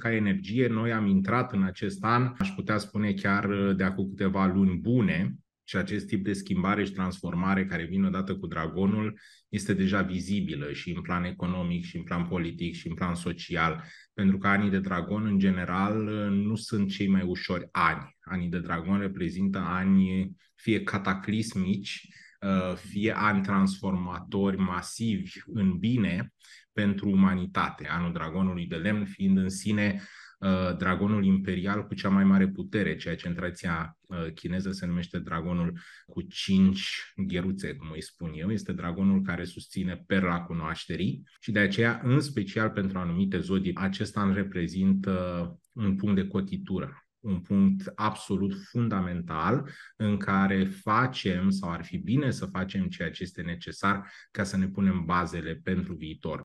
Ca energie, noi am intrat în acest an, aș putea spune chiar de acum câteva luni bune, și acest tip de schimbare și transformare care vine odată cu dragonul este deja vizibilă și în plan economic, și în plan politic, și în plan social, pentru că anii de dragon, în general, nu sunt cei mai ușori ani. Anii de dragon reprezintă ani fie cataclismici, uh, fie ani transformatori masivi în bine pentru umanitate. Anul dragonului de lemn fiind în sine Uh, dragonul imperial cu cea mai mare putere, ceea ce în tradiția uh, chineză se numește dragonul cu cinci gheruțe, cum îi spun eu. Este dragonul care susține perla cunoașterii și de aceea, în special pentru anumite zodii, acest an reprezintă un punct de cotitură un punct absolut fundamental în care facem sau ar fi bine să facem ceea ce este necesar ca să ne punem bazele pentru viitor.